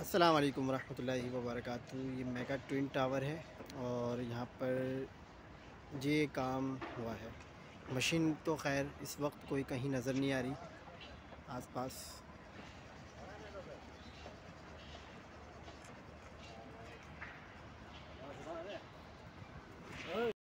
अस्सलाम वालेकुम रहमतुल्लाहि व बरकातहू ये मेगा ट्विन टावर है और यहाँ पर ये काम हुआ है। मशीन तो खैर इस वक्त कोई कहीं नज़र नहीं आ रही। आसपास